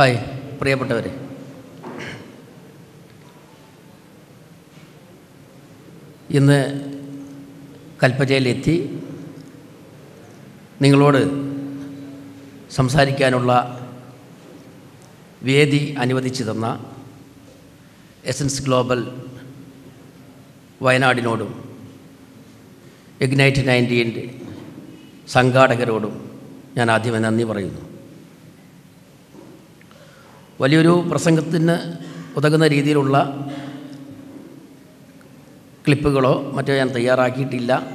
Hi പ്രിയപ്പെട്ടവരെ. ഇന്ന് കൽപ്പറ്റയിലെത്തി നിങ്ങളോട് സംസാരിക്കാനുള്ള വേദി അനുവദിച്ചു തന്ന എസൻസ് ഗ്ലോബൽ വയനാടിനോടും ഇഗ്നൈറ്റ് നയന്റീന്റെ സംഘാടകരോടും ഞാൻ ആദ്യമേ നന്ദി പറയുന്നു. വലിയൊരു പ്രസംഗത്തിന് ഉതകുന്ന രീതിയിലുള്ള ക്ലിപ്പുകളോ മറ്റോ ഞാൻ തയ്യാറാക്കിയിട്ടില്ല.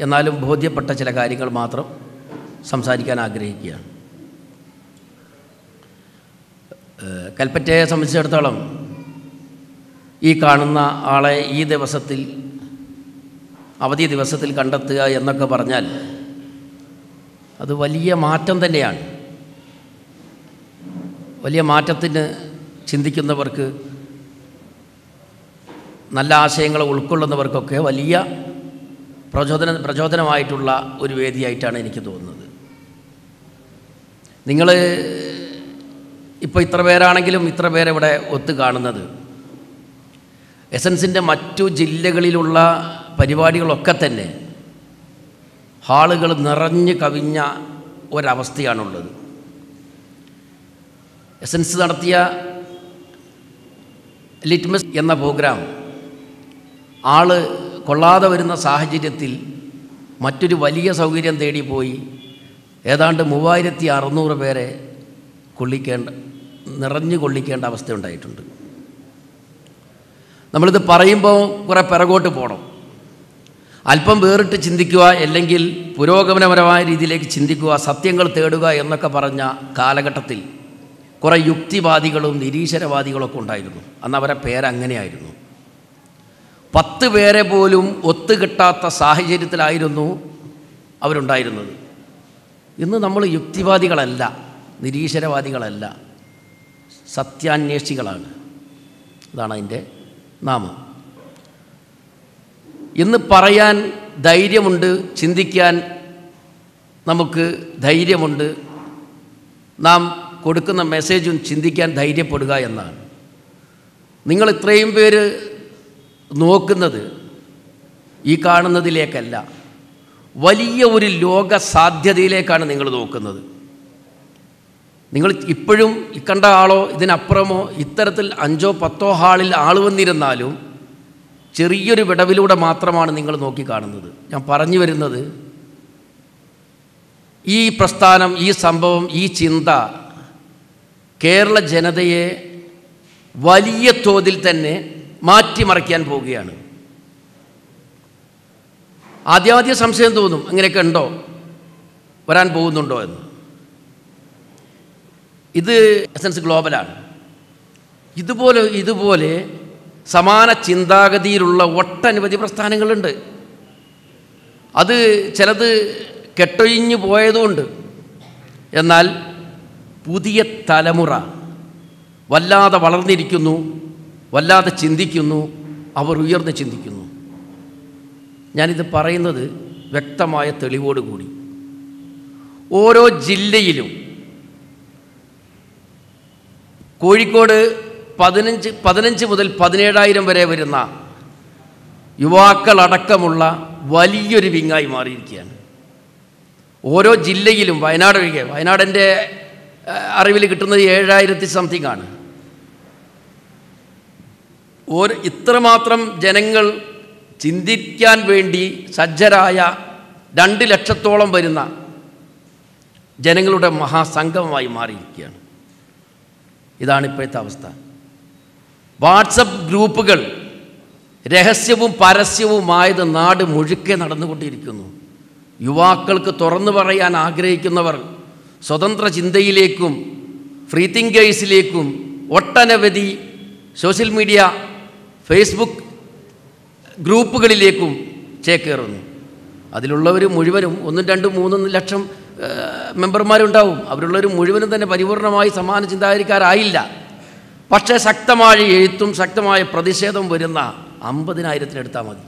എന്നാലും ബോധ്യപ്പെട്ട ചില കാര്യങ്ങൾ മാത്രം സംസാരിക്കാൻ ആഗ്രഹിക്കുകയാണ്. കൽപ്പറ്റയെ സംബന്ധിച്ചിടത്തോളം ഈ കാണുന്ന ആളെ ഈ ദിവസത്തിൽ അവധി ദിവസത്തിൽ കണ്ടെത്തുക എന്നൊക്കെ പറഞ്ഞാൽ അത് വലിയ മാറ്റം തന്നെയാണ്. വലിയ മാറ്റത്തിന് ചിന്തിക്കുന്നവർക്ക് നല്ല ആശയങ്ങൾ ഉൾക്കൊള്ളുന്നവർക്കൊക്കെ വലിയ പ്രചോദന പ്രചോദനമായിട്ടുള്ള ഒരു വേദിയായിട്ടാണ് എനിക്ക് തോന്നുന്നത്. നിങ്ങൾ ഇപ്പോൾ ഇത്ര പേരാണെങ്കിലും ഇത്ര പേരിവിടെ ഒത്തു കാണുന്നത്. എസൻസിന്റെ മറ്റു ജില്ലകളിലുള്ള പരിപാടികളൊക്കെ തന്നെ ഹാളുകൾ നിറഞ്ഞു കവിഞ്ഞ ഒരവസ്ഥയാണുള്ളത്. എസൻസ് നടത്തിയ ലിറ്റ്മസ് എന്ന പ്രോഗ്രാം ആൾ കൊള്ളാതെ വരുന്ന സാഹചര്യത്തിൽ മറ്റൊരു വലിയ സൗകര്യം തേടിപ്പോയി പോയി. ഏതാണ്ട് മൂവായിരത്തി അറുന്നൂറ് പേരെ കൊള്ളിക്കേണ്ട നിറഞ്ഞു കൊള്ളിക്കേണ്ട അവസ്ഥ ഉണ്ടായിട്ടുണ്ട്. നമ്മളിത് പറയുമ്പോൾ കുറേ പിറകോട്ട് പോകണം അല്പം വേറിട്ട് ചിന്തിക്കുക അല്ലെങ്കിൽ പുരോഗമനപരമായ രീതിയിലേക്ക് ചിന്തിക്കുക സത്യങ്ങൾ തേടുക എന്നൊക്കെ പറഞ്ഞ കാലഘട്ടത്തിൽ കുറേ യുക്തിവാദികളും നിരീശ്വരവാദികളൊക്കെ ഉണ്ടായിരുന്നു. അന്ന് അവരെ പേരങ്ങനെയായിരുന്നു പത്ത് പേരെ പോലും ഒത്തുകിട്ടാത്ത സാഹചര്യത്തിലായിരുന്നു അവരുണ്ടായിരുന്നത്. ഇന്ന് നമ്മൾ യുക്തിവാദികളല്ല നിരീശ്വരവാദികളല്ല സത്യാന്വേഷികളാണ്. അതാണ് അതിന്റെ നാമം. ഇന്ന് പറയാൻ ധൈര്യമുണ്ട് ചിന്തിക്കാൻ നമുക്ക് ധൈര്യമുണ്ട്. നാം കൊടുക്കുന്ന മെസ്സേജും ചിന്തിക്കാൻ ധൈര്യപ്പെടുക എന്നാണ്. നിങ്ങൾ ഇത്രയും പേര് നോക്കുന്നത് ഈ കാണുന്നതിലേക്കല്ല. വലിയ ഒരു ലോക സാധ്യതയിലേക്കാണ് നിങ്ങൾ നോക്കുന്നത്. നിങ്ങൾ ഇപ്പോഴും ഇക്കണ്ട കണ്ട ആളോ ഇതിനപ്പുറമോ ഇത്തരത്തിൽ അഞ്ചോ പത്തോ ഹാളിൽ ആൾ വന്നിരുന്നാലും ചെറിയൊരു വിടവിലൂടെ മാത്രമാണ് നിങ്ങൾ നോക്കി കാണുന്നത്. ഞാൻ പറഞ്ഞു വരുന്നത് ഈ പ്രസ്ഥാനം ഈ സംഭവം ഈ ചിന്ത കേരള ജനതയെ വലിയ തോതിൽ തന്നെ മാറ്റിമറിക്കാൻ പോവുകയാണ്. ആദ്യമാദ്യ സംശയം തോന്നും അങ്ങനെയൊക്കെ ഉണ്ടോ? വരാൻ പോകുന്നുണ്ടോ എന്ന്. ഇത് എസൻസ് ഗ്ലോബലാണ്. ഇതുപോലെ ഇതുപോലെ സമാന ചിന്താഗതിയിലുള്ള ഒട്ടനവധി പ്രസ്ഥാനങ്ങളുണ്ട്. അത് ചിലത് കെട്ടൊഴിഞ്ഞു പോയതുകൊണ്ട് എന്നാൽ പുതിയ തലമുറ വല്ലാതെ വളർന്നിരിക്കുന്നു വല്ലാതെ ചിന്തിക്കുന്നു അവർ ഉയർന്ന് ചിന്തിക്കുന്നു. ഞാനിത് പറയുന്നത് വ്യക്തമായ തെളിവോടുകൂടി. ഓരോ ജില്ലയിലും കോഴിക്കോട് പതിനഞ്ച് പതിനഞ്ച് മുതൽ പതിനേഴായിരം വരെ വരുന്ന യുവാക്കളടക്കമുള്ള വലിയൊരു വിങ്ങായി മാറിയിരിക്കുകയാണ്. ഓരോ ജില്ലയിലും വയനാട് ഒഴികെ വയനാടിന്റെ അറിവിൽ കിട്ടുന്നത് ഏഴായിരത്തി സംതിങ് ആണ്. ഒരു ഇത്രമാത്രം ജനങ്ങൾ ചിന്തിക്കാൻ വേണ്ടി സജ്ജരായ രണ്ട് ലക്ഷത്തോളം വരുന്ന ജനങ്ങളുടെ മഹാസംഗമമായി മാറിയിരിക്കുകയാണ്. ഇതാണ് ഇപ്പോഴത്തെ അവസ്ഥ. വാട്സപ്പ് ഗ്രൂപ്പുകൾ രഹസ്യവും പരസ്യവുമായത് നാട് മുഴുക്കെ നടന്നുകൊണ്ടിരിക്കുന്നു. യുവാക്കൾക്ക് തുറന്നു പറയാൻ ആഗ്രഹിക്കുന്നവർ സ്വതന്ത്ര ചിന്തയിലേക്കും ഫ്രീ തിങ്കേഴ്സിലേക്കും ഒട്ടനവധി സോഷ്യൽ മീഡിയ ഫേസ്ബുക്ക് ഗ്രൂപ്പുകളിലേക്കും ചേക്കേറുന്നു. അതിലുള്ളവർ മുഴുവനും ഒന്നും രണ്ടും മൂന്നും ലക്ഷം മെമ്പർമാരുണ്ടാവും. അവരുള്ളവർ മുഴുവനും തന്നെ പരിപൂർണമായി സമാന ചിന്താഗതിക്കാരായില്ല. പക്ഷേ ശക്തമായ എഴുത്തും ശക്തമായ പ്രതിഷേധം വരുന്ന അമ്പതിനായിരത്തിനെടുത്താൽ മതി.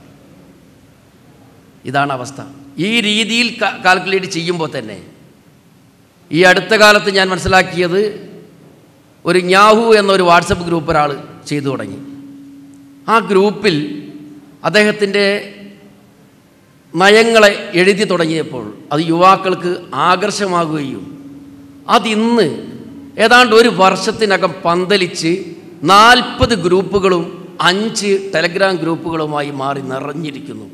ഇതാണ് അവസ്ഥ. ഈ രീതിയിൽ കാൽക്കുലേറ്റ് ചെയ്യുമ്പോൾ തന്നെ ഈ അടുത്ത കാലത്ത് ഞാൻ മനസ്സിലാക്കിയത് ഒരു ഞാഹു എന്നൊരു വാട്സപ്പ് ഗ്രൂപ്പ് ഒരാൾ ചെയ്തു തുടങ്ങി. ആ ഗ്രൂപ്പിൽ അദ്ദേഹത്തിന്റെ നയങ്ങളെ എഴുതി തുടങ്ങിയപ്പോൾ അത് യുവാക്കൾക്ക് ആകർഷമാകുകയും അതിന്ന് ഏതാണ്ട് ഒരു വർഷത്തിനകം പന്തലിച്ച് നാൽപ്പത് ഗ്രൂപ്പുകളും അഞ്ച് ടെലഗ്രാം ഗ്രൂപ്പുകളുമായി മാറി നിറഞ്ഞിരിക്കുന്നു.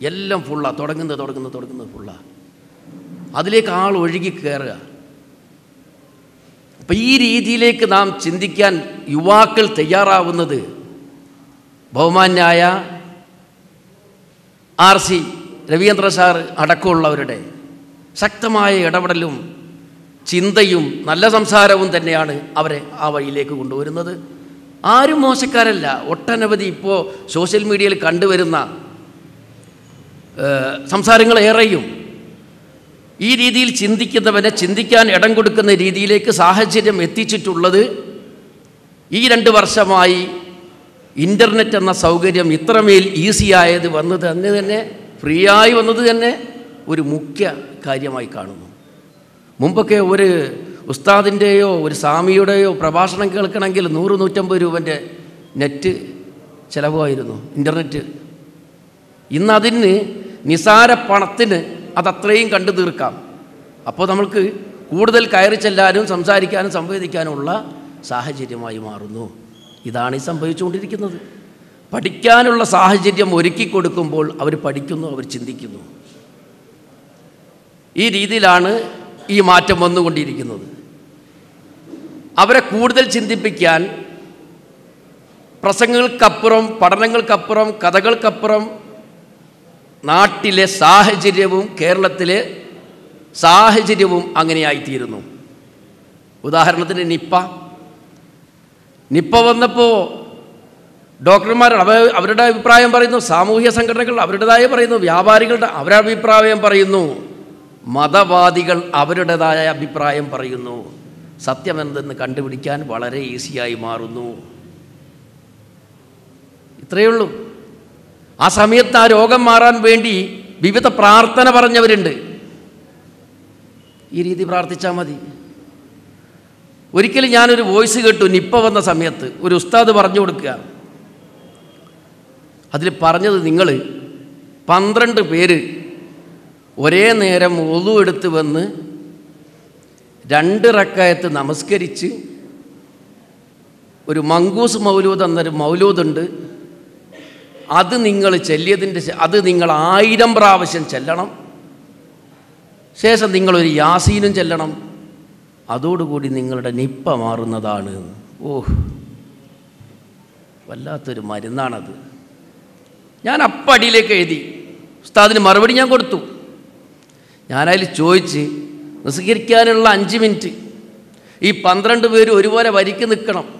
എല്ലാം ഫുള്ളാണ് തുടങ്ങുന്നത് തുടങ്ങുന്നത് തുടങ്ങുന്നത് ഫുള്ളാണ് അതിലേക്ക് ആൾ ഒഴുകി കയറുക. അപ്പം ഈ രീതിയിലേക്ക് നാം ചിന്തിക്കാൻ യുവാക്കൾ തയ്യാറാവുന്നത് ബഹുമാന്യായ ആർ സി രവീന്ദ്ര സാർ അടക്കമുള്ളവരുടെ ശക്തമായ ഇടപെടലും ചിന്തയും നല്ല സംസാരവും തന്നെയാണ് അവരെ ആ വഴിയിലേക്ക് കൊണ്ടുവരുന്നത്. ആരും മോശക്കാരല്ല. ഒട്ടനവധി ഇപ്പോൾ സോഷ്യൽ മീഡിയയിൽ കണ്ടുവരുന്ന സംസാരങ്ങളേറെയും ഈ രീതിയിൽ ചിന്തിക്കുന്നവനെ ചിന്തിക്കാൻ ഇടം കൊടുക്കുന്ന രീതിയിലേക്ക് സാഹചര്യം എത്തിച്ചിട്ടുള്ളത് ഈ രണ്ട് വർഷമായി ഇന്റർനെറ്റ് എന്ന സൗകര്യം ഇത്രമേൽ ഈസി ആയത് വന്നത് തന്നെ തന്നെ ഫ്രീ ആയി വന്നത് തന്നെ ഒരു മുഖ്യ കാര്യമായി കാണുന്നു. മുമ്പൊക്കെ ഒരു ഉസ്താദിന്റെയോ ഒരു സ്വാമിയുടെയോ പ്രഭാഷണം കേൾക്കണമെങ്കിൽ നൂറ് നൂറ്റമ്പത് രൂപന്റെ നെറ്റ് ചിലവായിരുന്നു ഇന്റർനെറ്റ് ഇന്നതിന് നിസാര പണത്തിന് അതത്രയും കണ്ടു തീർക്കാം. അപ്പോൾ നമ്മൾക്ക് കൂടുതൽ കയറി ചെല്ലാനും സംസാരിക്കാനും സംവേദിക്കാനുമുള്ള സാഹചര്യമായി മാറുന്നു. ഇതാണ് ഈ സംഭവിച്ചുകൊണ്ടിരിക്കുന്നത്. പഠിക്കാനുള്ള സാഹചര്യം ഒരുക്കി കൊടുക്കുമ്പോൾ അവർ പഠിക്കുന്നു അവർ ചിന്തിക്കുന്നു. ഈ രീതിയിലാണ് ഈ മാറ്റം വന്നുകൊണ്ടിരിക്കുന്നത്. അവരെ കൂടുതൽ ചിന്തിപ്പിക്കാൻ പ്രസംഗങ്ങൾക്കപ്പുറം പഠനങ്ങൾക്കപ്പുറം കഥകൾക്കപ്പുറം നാട്ടിലെ സാഹചര്യവും കേരളത്തിലെ സാഹചര്യവും അങ്ങനെയായിത്തീരുന്നു. ഉദാഹരണത്തിന് നിപ്പ. നിപ്പ വന്നപ്പോൾ ഡോക്ടർമാർ അവ അവരുടെ അഭിപ്രായം പറയുന്നു സാമൂഹ്യ സംഘടനകൾ അവരുടേതായ പറയുന്നു വ്യാപാരികളുടെ അവരുടെ അഭിപ്രായം പറയുന്നു മതവാദികൾ അവരുടേതായ അഭിപ്രായം പറയുന്നു. സത്യമെന്തെന്ന് കണ്ടുപിടിക്കാൻ വളരെ ഈസിയായി മാറുന്നു. ഇത്രയേ ഉള്ളൂ. ആ സമയത്ത് ആ രോഗം മാറാൻ വേണ്ടി വിവിധ പ്രാർത്ഥന പറഞ്ഞവരുണ്ട്. ഈ രീതി പ്രാർത്ഥിച്ചാൽ മതി. ഒരിക്കലും ഞാനൊരു വോയിസ് കേട്ടു നിപ്പ വന്ന സമയത്ത് ഒരു ഉസ്താദ് പറഞ്ഞു കൊടുക്കുക. അതിൽ പറഞ്ഞത് നിങ്ങൾ പന്ത്രണ്ട് പേര് ഒരേ നേരം ഒതു എടുത്ത് വന്ന് രണ്ട് റക്കായത്ത് നമസ്കരിച്ച് ഒരു മങ്കൂസ് മൗലൂദ് എന്നൊരു മൗലൂദുണ്ട്. അത് നിങ്ങൾ ചെല്ലിയതിന്റെ അത് നിങ്ങൾ ആയിരം പ്രാവശ്യം ചെല്ലണം. ശേഷം നിങ്ങളൊരു യാസീനും ചെല്ലണം. അതോടുകൂടി നിങ്ങളുടെ നിപ്പ മാറുന്നതാണ്. ഓഹ്. വല്ലാത്തൊരു മരുന്നാണത്. ഞാൻ അപ്പടിയിലേക്ക് എഴുതി. ഉസ്താദിന് മറുപടി ഞാൻ കൊടുത്തു. ഞാനതിൽ ചോദിച്ച് നിസ്കരിക്കാനുള്ള അഞ്ച് മിനിറ്റ്. ഈ പന്ത്രണ്ട് പേര് ഒരുപോലെ വരിക്ക് നിൽക്കണം.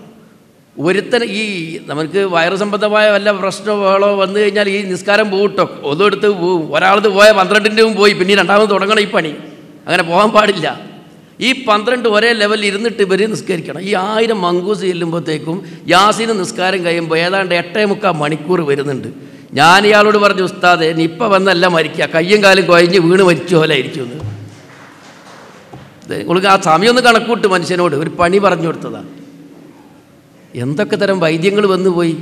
ഒരുത്തൻ ഈ നമുക്ക് വയറ് സംബന്ധമായ വല്ല പ്രശ്നങ്ങളോ വന്നു കഴിഞ്ഞാൽ ഈ നിസ്കാരം പോകട്ടോ ഒന്നും എടുത്ത് പോവും ഒരാളത് പോയ പന്ത്രണ്ടിന്റെയും പോയി പിന്നെ രണ്ടാമത് തുടങ്ങണം ഈ പണി. അങ്ങനെ പോകാൻ പാടില്ല. ഈ പന്ത്രണ്ട് ഒരേ ലെവലിൽ ഇരുന്നിട്ട് ഇവർ നിസ്കരിക്കണം. ഈ ആയിരം മങ്കൂസ് ചെല്ലുമ്പോഴത്തേക്കും യാസിന് നിസ്കാരം കഴിയുമ്പോൾ ഏതാണ്ട് എട്ടേ മുക്കാൽ മണിക്കൂർ വരുന്നുണ്ട്. ഞാൻ ഇയാളോട് പറഞ്ഞു ഉസ്താദെ നിപ്പ വന്നല്ല മരിക്കുക. കയ്യും കാലും കുഴഞ്ഞ് വീണ് മരിച്ച പോലെ ആയിരിക്കും എന്ന് നിങ്ങൾക്ക് ആ സമയമൊന്ന് കണക്കൂട്ട് മനുഷ്യനോട്. ഒരു പണി പറഞ്ഞു കൊടുത്തതാണ് എന്തൊക്കെ തരം വൈദ്യങ്ങൾ വന്നുപോയി?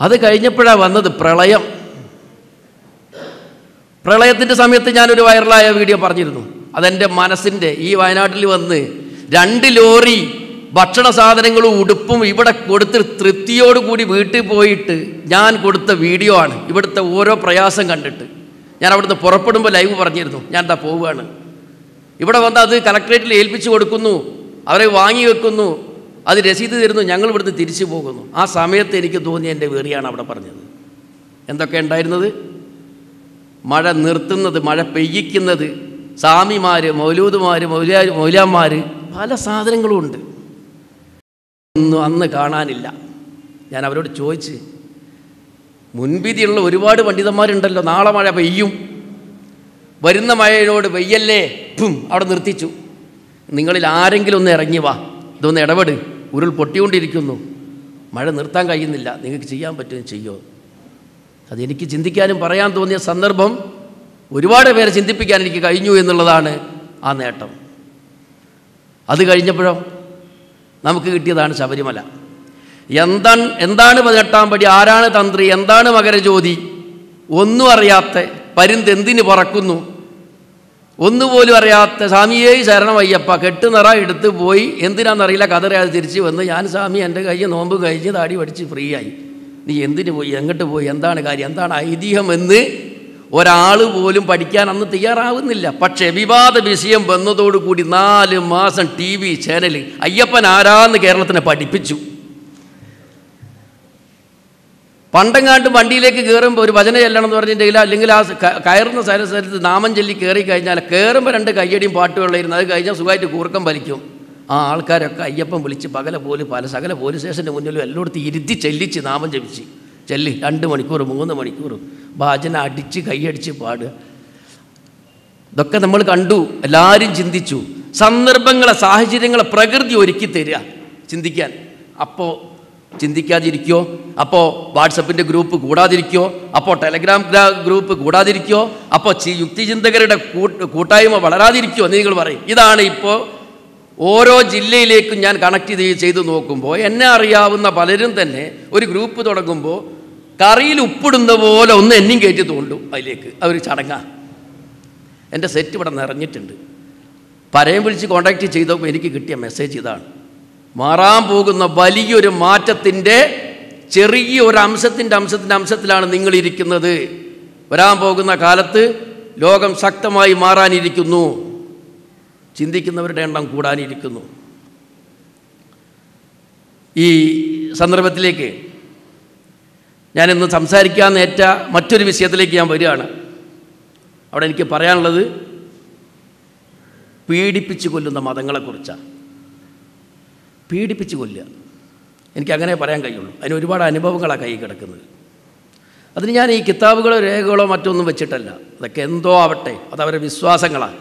അത് കഴിഞ്ഞപ്പോഴാണ് വന്നത് പ്രളയം. പ്രളയത്തിന്റെ സമയത്ത് ഞാനൊരു വൈറലായ വീഡിയോ പറഞ്ഞിരുന്നു. അതെന്റെ മനസ്സിന്റെ ഈ വയനാട്ടിൽ വന്ന് രണ്ട് ലോറി ഭക്ഷണ സാധനങ്ങളും ഉടുപ്പും ഇവിടെ കൊടുത്ത് തൃപ്തിയോടുകൂടി വീട്ടിൽ പോയിട്ട് ഞാൻ കൊടുത്ത വീഡിയോ ആണ്. ഇവിടുത്തെ ഓരോ പ്രയാസം കണ്ടിട്ട്. ഞാൻ അവിടുന്ന് പുറപ്പെടുമ്പോൾ ലൈവ് പറഞ്ഞിരുന്നു. ഞാൻ എന്താ പോവുകയാണ്. ഇവിടെ വന്ന് അത് കലക്ട്രേറ്റിൽ ഏൽപ്പിച്ചു കൊടുക്കുന്നു. അവരെ വാങ്ങി വെക്കുന്നു. അത് രസീത് തരുന്നു ഞങ്ങൾ ഇവിടുന്ന് തിരിച്ചു പോകുന്നു. ആ സമയത്ത് എനിക്ക് തോന്നി എന്റെ വേറിയാണ് അവിടെ പറഞ്ഞത്. എന്തൊക്കെ ഉണ്ടായിരുന്നത്? മഴ നിർത്തുന്നത് മഴ പെയ്യിക്കുന്നത്. സ്വാമിമാർ മൗലൂദുമാർ മൗലാ മൗലാന്മാർ പല സാധനങ്ങളും ഉണ്ട്. ഒന്നും അന്ന് കാണാനില്ല. ഞാൻ അവരോട് ചോദിച്ച് മുൻവിധിയുള്ള ഒരുപാട് പണ്ഡിതന്മാരുണ്ടല്ലോ നാളെ മഴ പെയ്യും. വരുന്ന മഴയോട് പെയ്യല്ലേ? അവിടെ നിർത്തിച്ചു. നിങ്ങളിൽ ആരെങ്കിലും ഒന്ന് ഇറങ്ങി വാ. ഇതൊന്ന് ഇടപെട്. ഉരുൾ പൊട്ടിക്കൊണ്ടിരിക്കുന്നു. മഴ നിർത്താൻ കഴിയുന്നില്ല. നിങ്ങൾക്ക് ചെയ്യാൻ പറ്റുകയും ചെയ്യോ. അതെനിക്ക് ചിന്തിക്കാനും പറയാൻ തോന്നിയ സന്ദർഭം ഒരുപാട് പേരെ ചിന്തിപ്പിക്കാൻ എനിക്ക് കഴിഞ്ഞു എന്നുള്ളതാണ് ആ നേട്ടം. അത് കഴിഞ്ഞപ്പോഴോ നമുക്ക് കിട്ടിയതാണ് ശബരിമല. എന്താണ് എന്താണ് പതിനെട്ടാം പടി ആരാണ് തന്ത്രി? എന്താണ് മകരജ്യോതി? ഒന്നും അറിയാത്ത പരുന്തെന്തിന് പറക്കുന്നു? ഒന്നുപോലും അറിയാത്ത സ്വാമിയേ ശരണമയ്യപ്പ കെട്ടുനിറ എടുത്ത് പോയി. എന്തിനാണെന്നറിയില്ല കതറിയാതെ തിരിച്ച് വന്ന് ഞാൻ സ്വാമി എന്റെ കയ്യിൽ നോമ്പ് കഴിഞ്ഞ് താടി പഠിച്ച് ഫ്രീ ആയി നീ എന്തിന് പോയി? എങ്ങോട്ട് പോയി? എന്താണ് കാര്യം? എന്താണ് ഐതിഹ്യം എന്ന് ഒരാൾ പോലും പഠിക്കാൻ അന്ന് തയ്യാറാവുന്നില്ല. പക്ഷേ വിവാദ വിഷയം വന്നതോടുകൂടി നാല് മാസം ടി വി ചാനൽ അയ്യപ്പൻ ആരാന്ന് കേരളത്തിനെ പഠിപ്പിച്ചു. പണ്ടെങ്ങാണ്ട് വണ്ടിയിലേക്ക് കയറുമ്പോൾ ഒരു വചന ചെല്ലണം എന്ന് പറഞ്ഞിട്ടുണ്ടെങ്കിൽ അല്ലെങ്കിൽ ആ കയറുന്ന സ്ഥല സ്ഥലത്ത് നാമം ചൊല്ലി കയറി കഴിഞ്ഞാൽ കയറുമ്പോൾ രണ്ട് കയ്യടിയും പാട്ടുകളിലിരുന്ന് അത് കഴിഞ്ഞാൽ സുഖമായിട്ട് കൂർക്കം വലിക്കും. ആ ആൾക്കാരൊക്കെ അയ്യപ്പം വിളിച്ച് പകല പോലും പല സകല പോലീസ് സ്റ്റേഷന്റെ മുന്നിലും എല്ലായിടത്തും ഇരുത്തി ചെല്ലിച്ച് നാമം ജപിച്ച്. ചെല്ലി രണ്ട് മണിക്കൂർ മൂന്ന് മണിക്കൂർ ഭജന അടിച്ച് കൈയടിച്ച് പാടുക. ഇതൊക്കെ നമ്മൾ കണ്ടു. എല്ലാവരും ചിന്തിച്ചു. സന്ദർഭങ്ങളെ സാഹചര്യങ്ങളെ പ്രകൃതി ഒരുക്കി തരിക ചിന്തിക്കാൻ. അപ്പോൾ ചിന്തിക്കാതിരിക്കോ? അപ്പോൾ വാട്സപ്പിന്റെ ഗ്രൂപ്പ് കൂടാതിരിക്കോ? അപ്പോൾ ടെലഗ്രാം ഗ്രാ- ഗ്രൂപ്പ് കൂടാതിരിക്കോ? അപ്പോൾ യുക്തിചിന്തകരുടെ കൂട്ട് കൂട്ടായ്മ വളരാതിരിക്കോ എന്ന് നിങ്ങൾ പറയും. ഇതാണ് ഇപ്പോൾ ഓരോ ജില്ലയിലേക്കും ഞാൻ കണക്ട് ചെയ്ത് ചെയ്ത് നോക്കുമ്പോൾ എന്നെ അറിയാവുന്ന പലരും തന്നെ ഒരു ഗ്രൂപ്പ് തുടങ്ങുമ്പോൾ കറിയിൽ ഉപ്പിടുന്ന പോലെ ഒന്ന് എന്നെയും കയറ്റി തോണ്ടും അതിലേക്ക്. അവർ ചടങ്ങാ. എന്റെ സെറ്റ് ഇവിടെ നിറഞ്ഞിട്ടുണ്ട്. പരയം വിളിച്ച് കോണ്ടാക്ട് ചെയ്തപ്പോൾ എനിക്ക് കിട്ടിയ മെസ്സേജ് ഇതാണ്. മാറാൻ പോകുന്ന വലിയൊരു മാറ്റത്തിന്റെ ചെറിയ ഒരു അംശത്തിന്റെ അംശത്തിന്റെ അംശത്തിലാണ് നിങ്ങളിരിക്കുന്നത്. വരാൻ പോകുന്ന കാലത്ത് ലോകം ശക്തമായി മാറാനിരിക്കുന്നു. ചിന്തിക്കുന്നവരുടെ എണ്ണം കൂടാനിരിക്കുന്നു. ഈ സന്ദർഭത്തിലേക്ക് ഞാനിന്ന് സംസാരിക്കാൻ ഏറ്റ മറ്റൊരു വിഷയത്തിലേക്ക് ഞാൻ വരികയാണ്. അവിടെ എനിക്ക് പറയാനുള്ളത് പീഡിപ്പിച്ച് കൊല്ലുന്ന മതങ്ങളെക്കുറിച്ചാണ്. പീഡിപ്പിച്ച് കൊല്ലുക. എനിക്ക് അങ്ങനെ പറയാൻ കഴിയുള്ളൂ. അതിന് ഒരുപാട് അനുഭവങ്ങളാണ് കൈ കിടക്കുന്നത്. അതിന് ഞാൻ ഈ കിതാബുകളോ രേഖകളോ മറ്റൊന്നും വെച്ചിട്ടല്ല. അതൊക്കെ എന്തോ ആവട്ടെ അതവരുടെ വിശ്വാസങ്ങളാണ്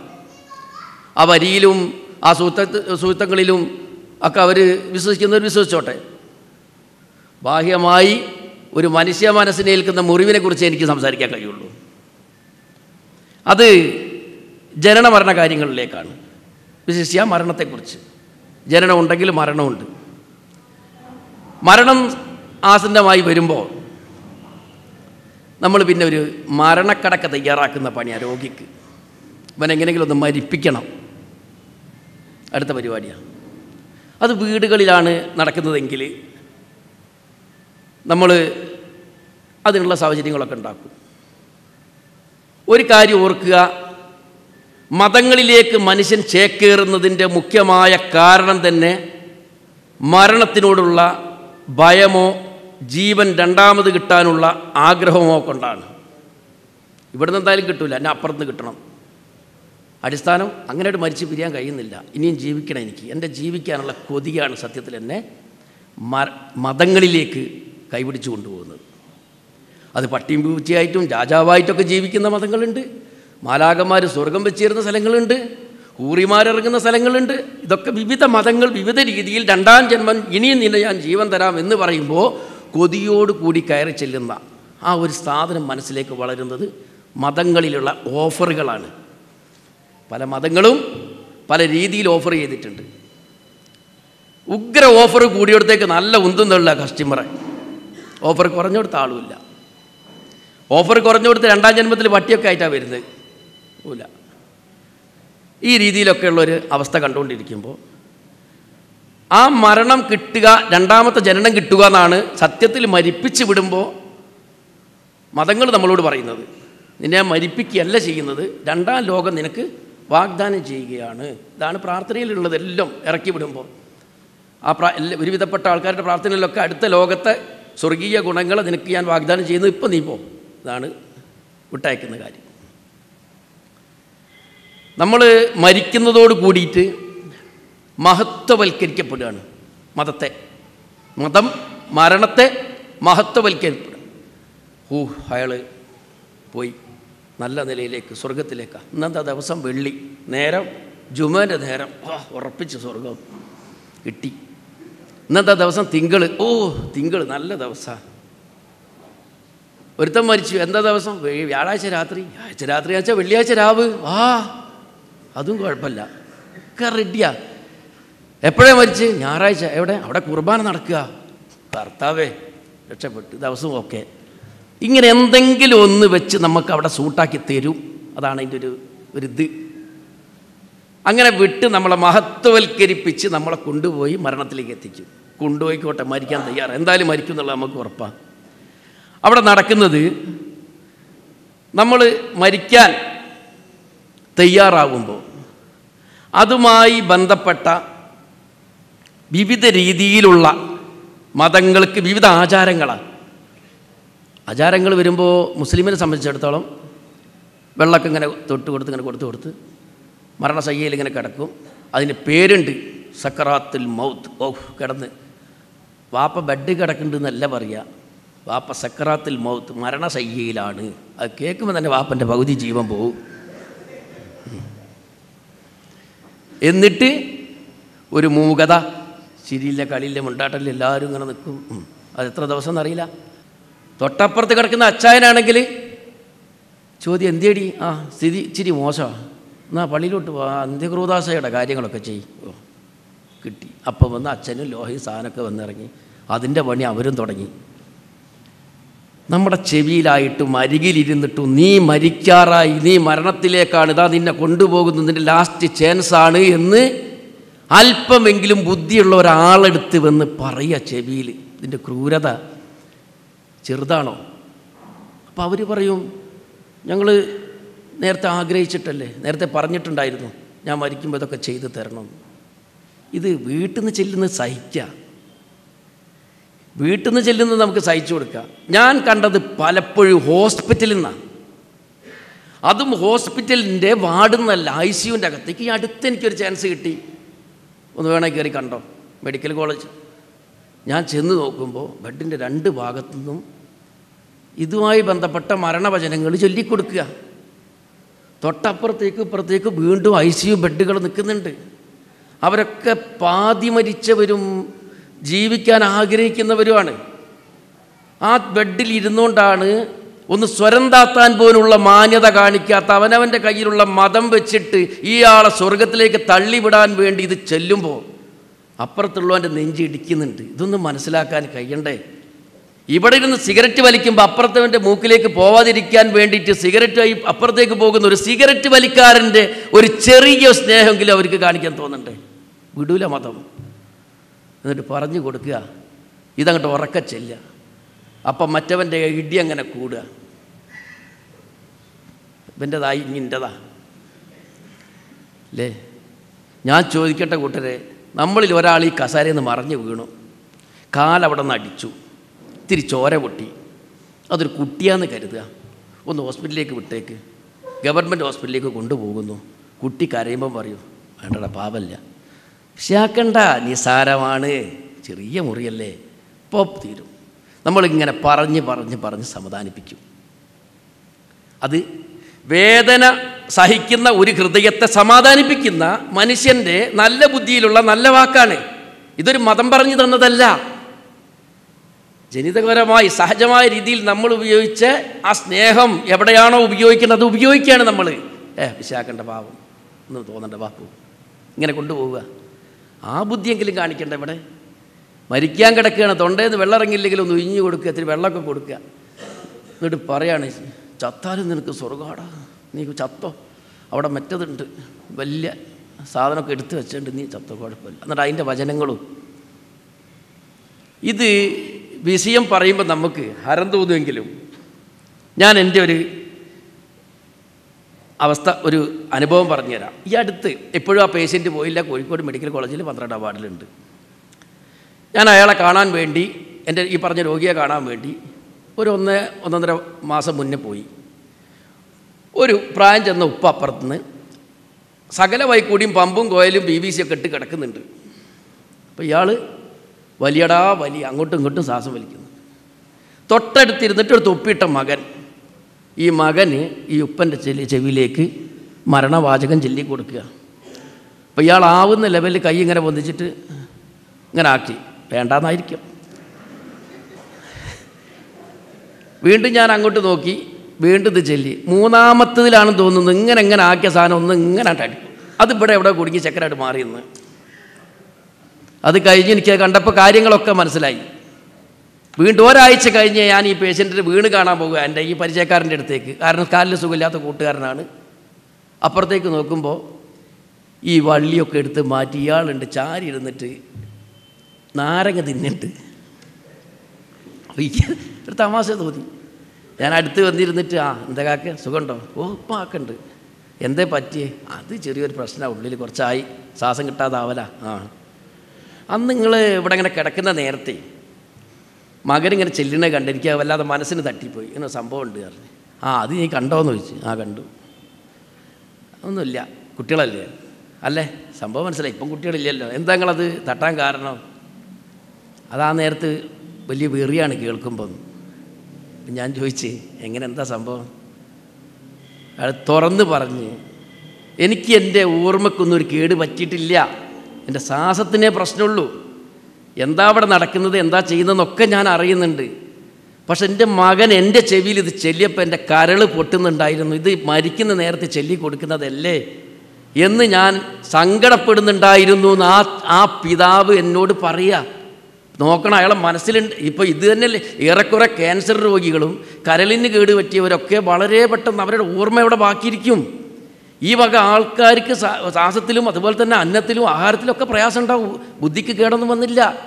ആ വരിയിലും ആ സൂത്ത സൂത്തങ്ങളിലും ഒക്കെ അവർ വിശ്വസിക്കുന്നവർ വിശ്വസിച്ചോട്ടെ. ബാഹ്യമായി ഒരു മനുഷ്യ മനസ്സിനെ മനസ്സിനേൽക്കുന്ന മുറിവിനെക്കുറിച്ച് എനിക്ക് സംസാരിക്കാൻ കഴിയുള്ളൂ. അത് ജനന മരണ കാര്യങ്ങളിലേക്കാണ്. വിശിഷ്യ മരണത്തെക്കുറിച്ച്. ജനനം ഉണ്ടെങ്കിൽ മരണമുണ്ട്. മരണം ആസന്നമായി വരുമ്പോൾ നമ്മൾ പിന്നെ ഒരു മരണക്കടക്ക തയ്യാറാക്കുന്ന പണിയാണ് രോഗിക്ക്. ഇവനെങ്ങനെങ്കിലും ഒന്ന് മരിപ്പിക്കണം. അടുത്ത പരിപാടിയാണ് അത് വീടുകളിലാണ് നടക്കുന്നതെങ്കിൽ നമ്മൾ അതിനുള്ള സാഹചര്യങ്ങളൊക്കെ ഉണ്ടാക്കും. ഒരു കാര്യം ഓർക്കുക മതങ്ങളിലേക്ക് മനുഷ്യൻ ചേക്കേറുന്നതിന്റെ മുഖ്യമായ കാരണം തന്നെ മരണത്തിനോടുള്ള ഭയമോ ജീവൻ രണ്ടാമത് കിട്ടാനുള്ള ആഗ്രഹമോ കൊണ്ടാണ്. ഇവിടുന്ന് എന്തായാലും കിട്ടില്ല എന്നെ അപ്പുറത്ത് കിട്ടണം. അടിസ്ഥാനം അങ്ങനെയായിട്ട് മരിച്ചു പിരിയാൻ കഴിയുന്നില്ല. ഇനിയും ജീവിക്കണം എനിക്ക്. എന്റെ ജീവിക്കാനുള്ള കൊതിയാണ് സത്യത്തിൽ എന്നെ മതങ്ങളിലേക്ക് കൈപിടിച്ചു കൊണ്ടുപോകുന്നത്. അത് പട്ടിയും പൂച്ചയായിട്ടും രാജാവായിട്ടൊക്കെ ജീവിക്കുന്ന മതങ്ങളുണ്ട്. മാലാകന്മാർ സ്വർഗം വെച്ചേരുന്ന സ്ഥലങ്ങളുണ്ട് ഊറിമാരിറങ്ങുന്ന സ്ഥലങ്ങളുണ്ട്. ഇതൊക്കെ വിവിധ മതങ്ങൾ വിവിധ രീതിയിൽ രണ്ടാം ജന്മം ഇനിയും നിന്നെ ഞാൻ ജീവൻ തരാം എന്ന് പറയുമ്പോൾ കൊതിയോട് കൂടി കയറി ചെല്ലുന്ന ആ ഒരു സാധനം മനസ്സിലേക്ക് വളരുന്നത് മതങ്ങളിലുള്ള ഓഫറുകളാണ്. പല മതങ്ങളും പല രീതിയിൽ ഓഫർ ചെയ്തിട്ടുണ്ട്. ഉഗ്ര ഓഫർ കൂടിയെടുത്തേക്ക് നല്ല ഉന്തുന്നുള്ള കസ്റ്റമറെ. ഓഫർ കുറഞ്ഞെടുത്ത ആളുമില്ല. ഓഫർ കുറഞ്ഞെടുത്ത് രണ്ടാം ജന്മത്തിൽ വട്ടിയൊക്കെ ആയിട്ടാണ് വരുന്നത്. ഇല്ല. ഈ രീതിയിലൊക്കെയുള്ളൊരു അവസ്ഥ കണ്ടുകൊണ്ടിരിക്കുമ്പോൾ ആ മരണം കിട്ടുക രണ്ടാമത്തെ ജനനം കിട്ടുക എന്നാണ് സത്യത്തിൽ മരിപ്പിച്ച് വിടുമ്പോൾ മതങ്ങൾ നമ്മളോട് പറയുന്നത്. നിന്നെ മരിപ്പിക്കുകയല്ല ചെയ്യുന്നത്. രണ്ടാം ലോകം നിനക്ക് വാഗ്ദാനം ചെയ്യുകയാണ്. ഇതാണ് പ്രാർത്ഥനയിലുള്ളതെല്ലാം ഇറക്കി വിടുമ്പോൾ. ആ പ്രാ എല്ലാ ഒരുവിധപ്പെട്ട ആൾക്കാരുടെ പ്രാർത്ഥനയിലൊക്കെ അടുത്ത ലോകത്തെ സ്വർഗീയ ഗുണങ്ങൾ നിനക്ക് ഞാൻ വാഗ്ദാനം ചെയ്യുന്നത് ഇപ്പം നീ പോ. ഇതാണ് വിട്ടയക്കുന്ന കാര്യം. നമ്മൾ മരിക്കുന്നതോട് കൂടിയിട്ട് മഹത്വവൽക്കരിക്കപ്പെടുകയാണ് മതത്തെ. മതം മരണത്തെ മഹത്വവൽക്കരിക്കപ്പെടും. ഹൂ അയാൾ പോയി നല്ല നിലയിലേക്ക് സ്വർഗത്തിലേക്കാണ് ഇന്നത്തെ ദിവസം വെള്ളി. നേരം ജുമേന്റെ നേരം. ഉറപ്പിച്ച് സ്വർഗം കിട്ടി. ഇന്നത്തെ ദിവസം തിങ്കൾ ഓ തിങ്കൾ നല്ല ദിവസമാണ് ഒരുത്തം മരിച്ചു. എന്താ ദിവസം? വ്യാഴാഴ്ച രാത്രി. വ്യാഴാഴ്ച രാത്രി വെച്ചാൽ വെള്ളിയാഴ്ച രാവ്. ആ അതും കുഴപ്പമില്ല. ഒക്കെ റെഡിയാ എപ്പോഴേ മരിച്ച്? ഞായറാഴ്ച. എവിടെ? അവിടെ കുർബാന നടക്കുക. കർത്താവേ രക്ഷപ്പെട്ടു. ദിവസവും ഒക്കെ. ഇങ്ങനെ എന്തെങ്കിലും ഒന്ന് വെച്ച് നമുക്ക് അവിടെ സൂട്ടാക്കി തരും. അതാണ് അതിന്റെ ഒരു ഒരു ഇത്. അങ്ങനെ വിട്ട് നമ്മളെ മഹത്വവൽക്കരിപ്പിച്ച് നമ്മളെ കൊണ്ടുപോയി മരണത്തിലേക്ക് എത്തിക്കും. കൊണ്ടുപോയിക്കോട്ടെ മരിക്കാൻ തയ്യാറ്. എന്തായാലും മരിക്കും എന്നുള്ളത് നമുക്ക് ഉറപ്പാണ് അവിടെ നടക്കുന്നത് നമ്മൾ മരിക്കാൻ തയ്യാറാകുമ്പോൾ അതുമായി ബന്ധപ്പെട്ട വിവിധ രീതിയിലുള്ള മതങ്ങൾക്ക് വിവിധ ആചാരങ്ങളാണ്. ആചാരങ്ങൾ വരുമ്പോൾ മുസ്ലിമിനെ സംബന്ധിച്ചിടത്തോളം വെള്ളമൊക്കെ ഇങ്ങനെ തൊട്ട് കൊടുത്ത് ഇങ്ങനെ കൊടുത്ത് കൊടുത്ത് മരണശയ്യയിൽ ഇങ്ങനെ കിടക്കും. അതിന് പേരുണ്ട് സക്കറാത്തുൽ മൗത്ത്. ഓഹ് കിടന്ന്. വാപ്പ ബെഡ് കിടക്കുന്നുണ്ടെന്നല്ല പറയുക വാപ്പ സക്കറാത്തുൽ മൗത്ത് മരണശയ്യയിലാണ്. അത് കേൾക്കുമ്പോൾ തന്നെ വാപ്പന്റെ പകുതി ജീവൻ പോവും. എന്നിട്ട് ഒരു മൂകത. ചിരിയില്ല കളിയില്ല മുണ്ടാട്ടല്ല എല്ലാവരും ഇങ്ങനെ നിൽക്കും. അതെത്ര ദിവസം എന്നറിയില്ല. തൊട്ടപ്പുറത്ത് കിടക്കുന്ന അച്ചായനാണെങ്കിൽ ചോദ്യം എന്തേടി ആ സ്ഥിതി ഇച്ചിരി മോശമാണ് എന്നാ പള്ളിയിലോട്ട് പോ അന്ത്യക്രൂദാശയുടെ കാര്യങ്ങളൊക്കെ ചെയ്യും. കിട്ടി. അപ്പം വന്ന് അച്ഛനും ലോഹയും സാധനമൊക്കെ വന്നിറങ്ങി. അതിന്റെ പണി അവരും തുടങ്ങി. നമ്മുടെ ചെവിയിലായിട്ടും അരികിലിരുന്നിട്ടും നീ മരിക്കാറായി നീ മരണത്തിലേക്കാണ് ഇതാ നിന്നെ കൊണ്ടുപോകുന്നത് നിന്റെ ലാസ്റ്റ് ചാൻസ് ആണ് എന്ന് അല്പമെങ്കിലും ബുദ്ധിയുള്ള ഒരാളെടുത്ത് വന്ന് പറയുക ചെവിയിൽ. ഇതിന്റെ ക്രൂരത ചെറുതാണോ? അപ്പോൾ അവർ പറയും ഞങ്ങൾ നേരത്തെ ആഗ്രഹിച്ചിട്ടല്ലേ നേരത്തെ പറഞ്ഞിട്ടുണ്ടായിരുന്നു ഞാൻ മരിക്കുമ്പോൾ ഇതൊക്കെ ചെയ്തു തരണം. ഇത് വീട്ടിൽ നിന്ന് ചെല്ലുന്നത് സഹിക്കുക വീട്ടിൽ നിന്ന് ചെല്ലുന്നത് നമുക്ക് സഹിച്ചു കൊടുക്കാം. ഞാൻ കണ്ടത് പലപ്പോഴും ഹോസ്പിറ്റലിൽ നിന്നാണ് അതും ഹോസ്പിറ്റലിന്റെ വാർഡെന്നല്ല ഐ സിയുവിന്റെ അകത്തേക്ക്. ഈ അടുത്ത് എനിക്കൊരു ചാൻസ് കിട്ടി. ഒന്ന് വേണേൽ കയറി കണ്ടോ? Medical college. ഞാൻ ചെന്ന് നോക്കുമ്പോൾ ബെഡിന്റെ രണ്ട് ഭാഗത്തു നിന്നും ഇതുമായി ബന്ധപ്പെട്ട മരണവചനങ്ങൾ ചൊല്ലിക്കൊടുക്കുക. തൊട്ടപ്പുറത്തേക്ക് ഇപ്പുറത്തേക്ക് വീണ്ടും ഐ സി യു ബെഡുകൾ നിൽക്കുന്നുണ്ട്. അവരൊക്കെ പാതി മരിച്ചവരും ജീവിക്കാൻ ആഗ്രഹിക്കുന്നവരുമാണ്. ആ ബെഡിൽ ഇരുന്നുകൊണ്ടാണ് ഒന്ന് സ്വരം താത്താൻ പോലുള്ള മാന്യത കാണിക്കാത്ത അവനവന്റെ കയ്യിലുള്ള മതം വെച്ചിട്ട് ഇയാളെ സ്വർഗത്തിലേക്ക് തള്ളിവിടാൻ വേണ്ടി ഇത് ചെല്ലുമ്പോൾ അപ്പുറത്തുള്ളവന്റെ നെഞ്ചി ഇടിക്കുന്നുണ്ട്. ഇതൊന്നും മനസ്സിലാക്കാൻ കഴിയണ്ടേ? ഇവിടെ ഇരുന്ന് സിഗരറ്റ് വലിക്കുമ്പോൾ അപ്പുറത്തവന്റെ മൂക്കിലേക്ക് പോവാതിരിക്കാൻ വേണ്ടിയിട്ട് സിഗരറ്റ് ആയി അപ്പുറത്തേക്ക് പോകുന്ന ഒരു സിഗരറ്റ് വലിക്കാരന്റെ ഒരു ചെറിയ സ്നേഹമെങ്കിലും അവർക്ക് കാണിക്കാൻ തോന്നണ്ടേ? വിടൂല മതം. എന്നിട്ട് പറഞ്ഞു കൊടുക്കുക. ഇതങ്ങോട്ട് ഉറക്ക ചെല്ലുക. അപ്പം മറ്റവന്റെ ഇടി അങ്ങനെ കൂടുക. ഇവന്റെതായി ഇനിന്റെതാ. അല്ലേ ഞാൻ ചോദിക്കട്ടെ കൂട്ടരെ നമ്മളിൽ ഒരാൾ ഈ കസാരയിൽ നിന്ന് മറിഞ്ഞു വീണു. കാലവിടെ നിന്ന് അടിച്ചു. ഇത്തിരി ചോര പൊട്ടി. അതൊരു കുട്ടിയാന്ന് കരുതുക. ഒന്ന് ഹോസ്പിറ്റലിലേക്ക് വിട്ടേക്ക്. ഗവൺമെന്റ് ഹോസ്പിറ്റലിലേക്ക് കൊണ്ടുപോകുന്നു. കുട്ടി കരയുമ്പം പറയൂ വേണ്ടടാ പാവല്ല വിഷയാക്കണ്ട നിസാരമാണ്. ചെറിയ മുറിയല്ലേ? ഇപ്പോൾ തീരും. നമ്മളിങ്ങനെ പറഞ്ഞ് പറഞ്ഞ് പറഞ്ഞ് സമാധാനിപ്പിക്കും. അത് വേദന സഹിക്കുന്ന ഒരു ഹൃദയത്തെ സമാധാനിപ്പിക്കുന്ന മനുഷ്യന്റെ നല്ല ബുദ്ധിയിലുള്ള നല്ല വാക്കാണ്. ഇതൊരു മതം പറഞ്ഞു തന്നതല്ല. ജനിതകപരമായി സഹജമായ രീതിയിൽ നമ്മൾ ഉപയോഗിച്ച ആ സ്നേഹം എവിടെയാണോ ഉപയോഗിക്കുന്നത് അത് ഉപയോഗിക്കുകയാണ് നമ്മൾ ഏ വിശാക്കണ്ട പാവം. എന്ന് തോന്നണ്ട പാപ്പു ഇങ്ങനെ കൊണ്ടുപോവുക. ആ ബുദ്ധിയെങ്കിലും കാണിക്കണ്ട ഇവിടെ. മരിക്കാൻ കിടക്കുകയാണ്. തൊണ്ടേന്ന് വെള്ളം ഇറങ്ങില്ലെങ്കിലും ഒന്ന് ഉഴിഞ്ഞു കൊടുക്കുക. ഇത്തിരി വെള്ളമൊക്കെ കൊടുക്കുക. എന്നിട്ട് പറയാണ് ചത്താലും നിനക്ക് സ്വർഗാടാ നീ ചത്തോ? അവിടെ മറ്റതുണ്ട്. വലിയ സാധനമൊക്കെ എടുത്തു വെച്ചിട്ടുണ്ട് നീ ചത്തോ? കുഴപ്പമില്ല. എന്നിട്ട് അതിന്റെ വചനങ്ങളും. ഇത് വിഷയം പറയുമ്പോൾ നമുക്ക് ഹരം തോന്നുമെങ്കിലും ഞാൻ എന്റെ ഒരു അവസ്ഥ ഒരു അനുഭവം പറഞ്ഞുതരാം. ഈ അടുത്ത് എപ്പോഴും ആ പേഷ്യന്റ് പോയില്ല. കോഴിക്കോട് മെഡിക്കൽ കോളേജിൽ പന്ത്രണ്ടാം വാർഡിലുണ്ട്. ഞാൻ അയാളെ കാണാൻ വേണ്ടി എന്റെ ഈ പറഞ്ഞ രോഗിയെ കാണാൻ വേണ്ടി ഒരു ഒന്ന് ഒന്നൊന്നര മാസം മുന്നേ പോയി. ഒരു പ്രായം ചെന്ന അപ്പുറത്ത് നിന്ന് സകല വൈക്കൂടിയും പമ്പും കോയലും ബി ബി സി ഒക്കെ ഇട്ട് കിടക്കുന്നുണ്ട്. അപ്പോൾ ഇയാൾ വലിയടാ വലിയ അങ്ങോട്ടും ഇങ്ങോട്ടും ശ്വാസം വലിക്കുന്നു. തൊട്ടടുത്തിരുന്നിട്ട് ഒരു തൊപ്പിയിട്ട മകൻ ഈ മകന് ഈ ഉപ്പന്റെ ചെല്ലി ചെവിയിലേക്ക് മരണവാചകം ചൊല്ലി കൊടുക്കുക. അപ്പോൾ ഇയാൾ ആവുന്ന ലെവലിൽ കൈ ഇങ്ങനെ പൊന്തിച്ചിട്ട് ഇങ്ങനെ ആക്കി. വേണ്ടാന്നായിരിക്കും. വീണ്ടും ഞാൻ അങ്ങോട്ട് നോക്കി. വീണ്ടും ഇത് ചെല്ലി. മൂന്നാമത്തതിലാണ് തോന്നുന്നത് ഇങ്ങനെ ഇങ്ങനെ ആക്കിയ സാധനം ഒന്ന് ഇങ്ങനെ അടിക്കും. അത് ഇവിടെ എവിടെ കുടുങ്ങി ചക്കരായിട്ട് മാറിയെന്ന്. അത് കഴിഞ്ഞ് എനിക്ക് കണ്ടപ്പോൾ കാര്യങ്ങളൊക്കെ മനസ്സിലായി. വീണ്ടും ഒരാഴ്ച കഴിഞ്ഞ് ഞാൻ ഈ പേഷ്യന്റിന് വീണ് കാണാൻ പോകുക എന്റെ ഈ പരിചയക്കാരന്റെ അടുത്തേക്ക്. കാരണം കാലിൽ സുഖമില്ലാത്ത കൂട്ടുകാരനാണ്. അപ്പുറത്തേക്ക് നോക്കുമ്പോൾ ഈ വള്ളിയൊക്കെ എടുത്ത് മാറ്റി ഇയാളുണ്ട് ചാരി ഇരുന്നിട്ട് നാരങ്ങ തിന്നിട്ട്. ഒരു തമാശ തോന്നി. ഞാൻ അടുത്ത് വന്നിരുന്നിട്ട് ആ എന്താ കാക്ക സുഖമുണ്ടോ? ഓ ഇപ്പം എന്തേ പറ്റിയേ? അത് ചെറിയൊരു പ്രശ്നമാണ് ഉള്ളിൽ കുറച്ചായി. ശ്വാസം കിട്ടാതാവല. ആ. അന്ന് നിങ്ങൾ ഇവിടെ ഇങ്ങനെ കിടക്കുന്ന നേരത്തെ മകനിങ്ങനെ ചെല്ലിനെ കണ്ട് എനിക്ക് വല്ലാതെ മനസ്സിന് തട്ടിപ്പോയി. ഇങ്ങനെ സംഭവം ഉണ്ട്? പറഞ്ഞു. ആ അത് നീ കണ്ടോന്ന് ചോദിച്ചു. ആ കണ്ടു. ഒന്നുമില്ല കുട്ടികളല്ലേ? അല്ലേ? സംഭവം മനസ്സിലായി. ഇപ്പം കുട്ടികളില്ലല്ലോ. എന്താ നിങ്ങളത്? തട്ടാൻ കാരണം? അതാ നേരത്ത് വലിയ വെറിയാണ് കേൾക്കുമ്പോൾ ഞാൻ ചോദിച്ച് എങ്ങനെ? എന്താ സംഭവം? അയാൾ തുറന്ന് പറഞ്ഞ് എനിക്ക് എന്റെ ഓർമ്മക്കൊന്നും ഒരു കേട് പറ്റിയിട്ടില്ല. എന്റെ സാഹസത്തിനേ പ്രശ്നമുള്ളൂ. എന്താ അവിടെ നടക്കുന്നത് എന്താ ചെയ്യുന്നതെന്നൊക്കെ ഞാൻ അറിയുന്നുണ്ട്. പക്ഷെ എന്റെ മകൻ എന്റെ ചെവിയിൽ ഇത് ചെല്ലിയപ്പോൾ എന്റെ കരൾ പൊട്ടുന്നുണ്ടായിരുന്നു. ഇത് മരിക്കുന്ന നേരത്തെ ചെല്ലി കൊടുക്കുന്നതല്ലേ? എന്ന് ഞാൻ സങ്കടപ്പെടുന്നുണ്ടായിരുന്നു എന്ന് ആ ആ പിതാവ് എന്നോട് പറയുക. നോക്കണം അയാളെ മനസ്സിലുണ്ട്. ഇപ്പോൾ ഇത് തന്നെയല്ലേ ഏറെക്കുറെ ക്യാൻസർ രോഗികളും കരളിന് കേട് പറ്റിയവരൊക്കെ വളരെ പെട്ടെന്ന് അവരുടെ ഓർമ്മ അവിടെ ബാക്കിയിരിക്കും? ഈ വക ആൾക്കാർക്ക് ശ്വാസത്തിലും അതുപോലെ തന്നെ അന്നത്തിലും ആഹാരത്തിലൊക്കെ പ്രയാസം ഉണ്ടാവും ബുദ്ധിക്ക് കേടൊന്നും വന്നില്ല.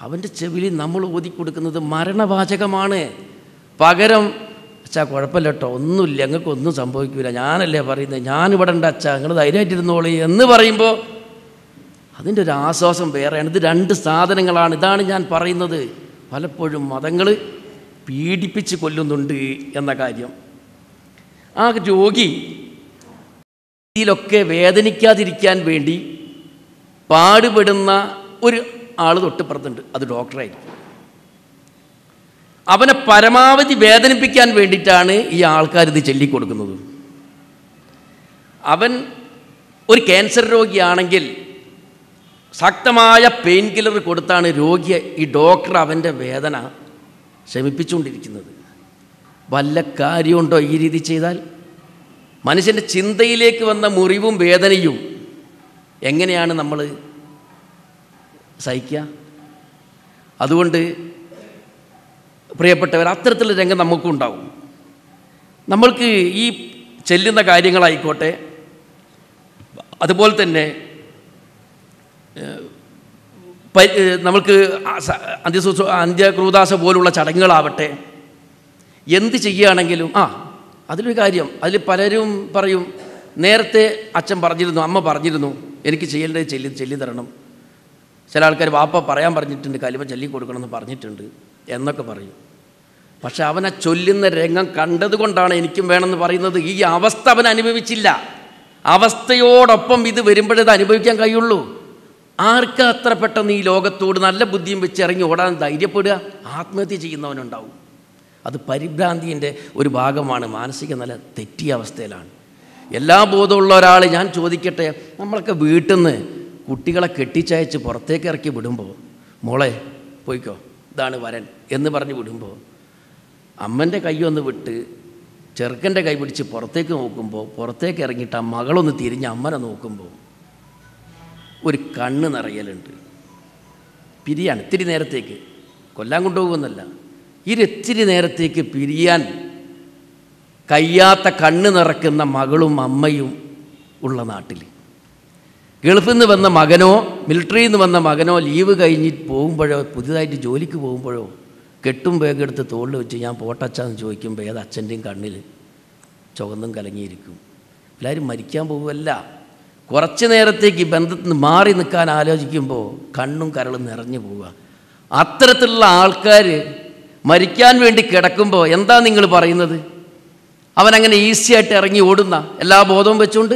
അവന്റെ ചെവിയിൽ നമ്മൾ ഓതി കൊടുക്കുന്നത് മരണവാചകമാണ്. പകരം അച്ഛാ കുഴപ്പമില്ല കേട്ടോ ഒന്നുമില്ല. ഞങ്ങൾക്ക് ഒന്നും സംഭവിക്കില്ല ഞാനല്ലേ പറയുന്നത്? ഞാനിവിടെ ഉണ്ട് അച്ഛാ. നിങ്ങൾ ധൈര്യമായിട്ടിരുന്നോളി എന്ന് പറയുമ്പോൾ അതിന്റെ ഒരു ആശ്വാസം വേറെയാണ്. ഇത് രണ്ട് സാധനങ്ങളാണ്. ഇതാണ് ഞാൻ പറയുന്നത്. പലപ്പോഴും മതങ്ങൾ പീഡിപ്പിച്ച് കൊല്ലുന്നുണ്ട് എന്ന കാര്യം. ആ രോഗി ഇതിലൊക്കെ വേദനിക്കാതിരിക്കാൻ വേണ്ടി പാടുപെടുന്ന ഒരു ആൾ തൊട്ടിപ്പുറത്തുണ്ട് അത് ഡോക്ടറായിരിക്കും. അവനെ പരമാവധി വേദനിപ്പിക്കാൻ വേണ്ടിയിട്ടാണ് ഈ ആൾക്കാർ ഇത് ചൊല്ലിക്കൊടുക്കുന്നത്. അവൻ ഒരു ക്യാൻസർ രോഗിയാണെങ്കിൽ ശക്തമായ പെയിൻ കില്ലർ കൊടുത്താണ് രോഗിയെ ഈ ഡോക്ടർ അവന്റെ വേദന ശമിപ്പിച്ചുകൊണ്ടിരിക്കുന്നത്. വല്ല കാര്യമുണ്ടോ ഈ രീതി ചെയ്താൽ? മനുഷ്യന്റെ ചിന്തയിലേക്ക് വന്ന മുറിവും വേദനയും എങ്ങനെയാണ് നമ്മൾ സഹിക്കുക? അതുകൊണ്ട് പ്രിയപ്പെട്ടവർ അത്തരത്തിലുള്ള രംഗം നമുക്കും ഉണ്ടാവും. നമ്മൾക്ക് ഈ ചെല്ലുന്ന കാര്യങ്ങളായിക്കോട്ടെ അതുപോലെ തന്നെ നമ്മൾക്ക് ആ അന്ത്യക്രൂദാസ പോലുള്ള ചടങ്ങുകളാവട്ടെ എന്ത് ചെയ്യുകയാണെങ്കിലും ആ അതിലൊരു കാര്യം അതിൽ പലരും പറയും നേരത്തെ അച്ഛൻ പറഞ്ഞിരുന്നു അമ്മ പറഞ്ഞിരുന്നു എനിക്ക് ചെയ്യേണ്ടത് ചെല്ലി ചെല്ലി തരണം. ചില ആൾക്കാർ വാപ്പ പറയാൻ പറഞ്ഞിട്ടുണ്ട് കലിമ ചൊല്ലി കൊടുക്കണമെന്ന് പറഞ്ഞിട്ടുണ്ട് എന്നൊക്കെ പറയും. പക്ഷെ അവനെ ചൊല്ലുന്ന രംഗം കണ്ടതുകൊണ്ടാണ് എനിക്കും വേണമെന്ന് പറയുന്നത്. ഈ അവസ്ഥ അവൻ അനുഭവിച്ചില്ല. അവസ്ഥയോടൊപ്പം ഇത് വരുമ്പോഴത് അനുഭവിക്കാൻ കഴിയുള്ളൂ. ആർക്കാ അത്ര പെട്ടെന്ന് ഈ ലോകത്തോട് നല്ല ബുദ്ധിയും വെച്ച് ഇറങ്ങി ഓടാൻ ധൈര്യപ്പെടുക? ആത്മഹത്യ ചെയ്യുന്നവനുണ്ടാവും. അത് പരിഭ്രാന്തിന്റെ ഒരു ഭാഗമാണ് മാനസിക നില തെറ്റിയ അവസ്ഥയിലാണ്. എല്ലാ ബോധമുള്ള ഒരാൾ ഞാൻ ചോദിക്കട്ടെ നമ്മളൊക്കെ വീട്ടിൽ നിന്ന് കുട്ടികളെ കെട്ടിച്ചയച്ച് പുറത്തേക്ക് ഇറക്കി വിടുമ്പോൾ മോളെ പോയിക്കോ ഇതാണ് വരൻ എന്ന് പറഞ്ഞ് വിടുമ്പോൾ അമ്മന്റെ കൈ ഒന്ന് വിട്ട് ചെറുക്കന്റെ കൈ പിടിച്ച് പുറത്തേക്ക് നോക്കുമ്പോൾ പുറത്തേക്ക് ഇറങ്ങിയിട്ട് ആ മകളൊന്ന് തിരിഞ്ഞ് അമ്മനെ നോക്കുമ്പോൾ ഒരു കണ്ണ് നിറയലുണ്ട്. പിരിയാണ് ഇത്തിരി നേരത്തേക്ക്. കൊല്ലാൻ കൊണ്ടുപോകുന്നല്ല ഒരു നേരത്തേക്ക് പിരിയാൻ കയ്യാത്ത കണ്ണ് നിറക്കുന്ന മകളും അമ്മയും ഉള്ള നാട്ടിൽ ഗൾഫിൽ നിന്ന് വന്ന മകനോ മിലിറ്ററിയിൽ നിന്ന് വന്ന മകനോ ലീവ് കഴിഞ്ഞ് പോകുമ്പോഴോ പുതിയതായിട്ട് ജോലിക്ക് പോകുമ്പോഴോ കെട്ടും വേഗെടുത്ത് തോളിൽ വെച്ച് ഞാൻ പോട്ടച്ചാന്ന് ചോദിക്കുമ്പോൾ ഏത് അച്ഛന്റെയും കണ്ണിൽ ചുവന്നും കലങ്ങിയിരിക്കും. എല്ലാവരും മരിക്കാൻ പോകുമല്ല കുറച്ച് നേരത്തേക്ക് ബന്ധത്തിൽ നിന്ന് മാറി നിൽക്കാൻ ആലോചിക്കുമ്പോൾ കണ്ണും കരളും നിറഞ്ഞു പോവുക. അത്തരത്തിലുള്ള ആൾക്കാർ മരിക്കാൻ വേണ്ടി കിടക്കുമ്പോൾ എന്താ നിങ്ങൾ പറയുന്നത്? അവനങ്ങനെ ഈസി ആയിട്ട് ഇറങ്ങി ഓടുന്ന എല്ലാ ബോധവും വെച്ചുകൊണ്ട്?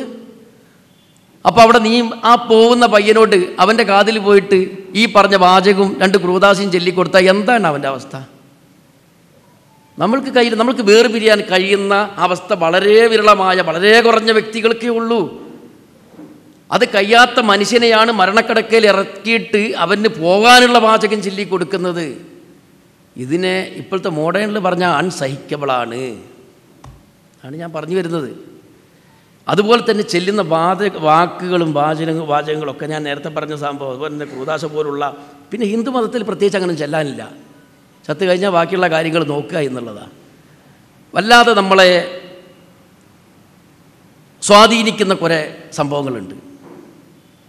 അപ്പോൾ അവിടെ നീ ആ പോകുന്ന പയ്യനോട് അവന്റെ കാതിൽ പോയിട്ട് ഈ പറഞ്ഞ വാചകവും രണ്ട് ക്രൂദാസിയും ചൊല്ലിക്കൊടുത്താൽ എന്താണ് അവന്റെ അവസ്ഥ? നമ്മൾക്ക് കയ്യിൽ നമ്മൾക്ക് വേർപിരിയാൻ കഴിയുന്ന അവസ്ഥ വളരെ വിരളമായ വളരെ കുറഞ്ഞ വ്യക്തികൾക്കേ ഉള്ളൂ. അത് കഴിയാത്ത മനുഷ്യനെയാണ് മരണക്കിടക്കയിൽ ഇറക്കിയിട്ട് അവന് പോകാനുള്ള വാചകം ചൊല്ലിക്കൊടുക്കുന്നത്. ഇതിനെ ഇപ്പോഴത്തെ മോഡേണിൽ പറഞ്ഞാൽ അൺസഹിക്കബിളാണ്. ആണ് ഞാൻ പറഞ്ഞു വരുന്നത്. അതുപോലെ തന്നെ ചെല്ലുന്ന വാച വാക്കുകളും വാചക വാചകങ്ങളൊക്കെ ഞാൻ നേരത്തെ പറഞ്ഞ സംഭവം. അതുപോലെ തന്നെ കൂതാശ പോലുള്ള പിന്നെ ഹിന്ദു മതത്തിൽ പ്രത്യേകിച്ച് അങ്ങനെ ചെല്ലാനില്ല. ചത്ത് കഴിഞ്ഞാൽ ബാക്കിയുള്ള കാര്യങ്ങൾ നോക്കുക എന്നുള്ളതാണ്. വല്ലാതെ നമ്മളെ സ്വാധീനിക്കുന്ന കുറേ സംഭവങ്ങളുണ്ട്.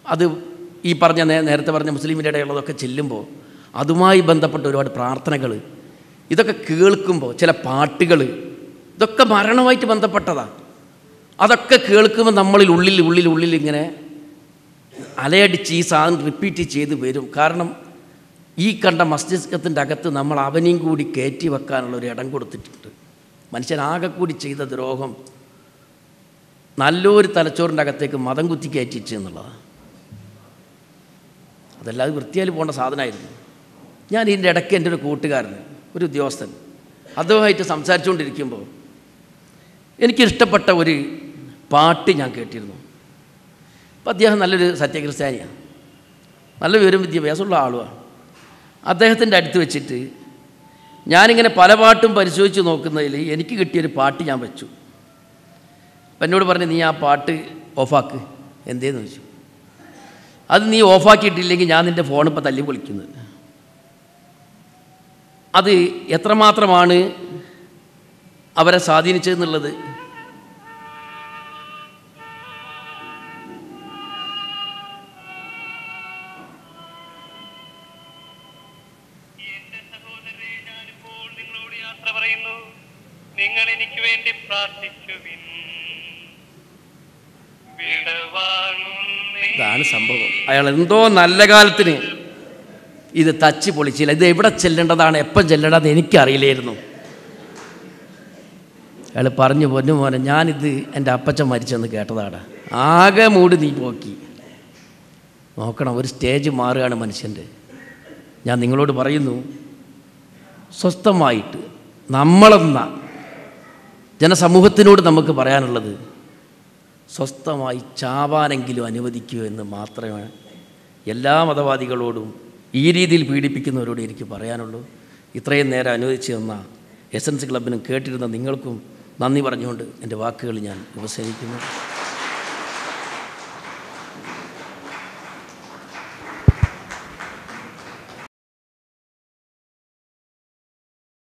അത് ഈ പറഞ്ഞ നേരത്തെ പറഞ്ഞ മുസ്ലിമിന്റെ ഇടയിലുള്ളതൊക്കെ ചെല്ലുമ്പോൾ അതുമായി ബന്ധപ്പെട്ട ഒരുപാട് പ്രാർത്ഥനകൾ. ഇതൊക്കെ കേൾക്കുമ്പോൾ ചില പാട്ടുകൾ ഇതൊക്കെ മരണവുമായിട്ട് ബന്ധപ്പെട്ടതാണ് അതൊക്കെ കേൾക്കുമ്പോൾ നമ്മളിൽ ഉള്ളിൽ ഉള്ളിൽ ഉള്ളിൽ ഇങ്ങനെ അലയടിച്ച് ഈ സാധനം റിപ്പീറ്റ് ചെയ്ത് വരും. കാരണം ഈ കണ്ട മസ്തിഷ്കത്തിന്റെ അകത്ത് നമ്മൾ അവനെയും കൂടി കയറ്റി വെക്കാനുള്ള ഒരു ഇടം കൊടുത്തിട്ടുണ്ട്. മനുഷ്യനാകെ കൂടി ചെയ്ത ദ്രോഹം നല്ലൊരു തലച്ചോറിന്റെ അകത്തേക്ക് മതം കുത്തി കയറ്റിച്ച് എന്നുള്ളതാണ് അതല്ലാതെ വൃത്തിയാൽ പോകേണ്ട സാധനമായിരുന്നു. ഞാൻ ഇതിന്റെ ഇടയ്ക്ക് എന്റെ ഒരു കൂട്ടുകാരൻ ഒരു ഉദ്യോഗസ്ഥൻ അദ്ദേഹമായിട്ട് സംസാരിച്ചുകൊണ്ടിരിക്കുമ്പോൾ എനിക്കിഷ്ടപ്പെട്ട ഒരു പാട്ട് ഞാൻ കേട്ടിരുന്നു. അപ്പം അദ്ദേഹം നല്ലൊരു സത്യക്രിസ്ത്യാനിയാണ്. നല്ല വിവരം വിദ്യാഭ്യാസമുള്ള ആളുമാണ് അദ്ദേഹത്തിന്റെ അടുത്ത് വെച്ചിട്ട് ഞാനിങ്ങനെ പല പാട്ടും പരിശോധിച്ച് നോക്കുന്നതിൽ എനിക്ക് കിട്ടിയൊരു പാട്ട് ഞാൻ വെച്ചു. അപ്പം എന്നോട് പറഞ്ഞു നീ ആ പാട്ട് ഓഫാക്ക്. എന്തേന്ന് ചോദിച്ചു? അത് നീ ഓഫാക്കിയിട്ടില്ലെങ്കിൽ ഞാൻ നിന്റെ ഫോണിപ്പോൾ തല്ലി പൊളിക്കുന്നത് അത് എത്രമാത്രമാണ് അവരെ സ്വാധീനിച്ചതെന്നുള്ളത്? നിങ്ങൾ എനിക്ക് വേണ്ടി ഇതാണ് സംഭവം. അയാൾ എന്തോ നല്ല കാലത്തിന് ഇത് തച്ച് പൊളിച്ചില്ല. ഇത് എവിടെ ചെല്ലേണ്ടതാണ്? എപ്പം ചെല്ലേണ്ടതെന്ന് എനിക്കറിയില്ലായിരുന്നു. അയാൾ പറഞ്ഞു പൊന്നു മോനെ ഞാനിത് എന്റെ അപ്പച്ചൻ മരിച്ചെന്ന് കേട്ടതാണ്. ആകെ മൂടി നീ പോക്കി. നോക്കണം ഒരു സ്റ്റേജ് മാറുകയാണ് മനുഷ്യന്റെ. ഞാൻ നിങ്ങളോട് പറയുന്നു സ്വസ്ഥമായിട്ട് നമ്മളെന്ന ജനസമൂഹത്തിനോട് നമുക്ക് പറയാനുള്ളത് സ്വസ്ഥമായി ചാവാനെങ്കിലും അനുവദിക്കൂ എന്ന് മാത്രമേ എല്ലാ മതവാദികളോടും ഈ രീതിയിൽ പീഡിപ്പിക്കുന്നവരോട് എനിക്ക് പറയാനുള്ളൂ. ഇത്രയും നേരം അനുവദിച്ചു തന്ന എസ് എൻ സി ക്ലബിനും കേട്ടിരുന്ന നിങ്ങൾക്കും നന്ദി പറഞ്ഞുകൊണ്ട് എന്റെ വാക്കുകൾ ഞാൻ ഉപസരിക്കുന്നു.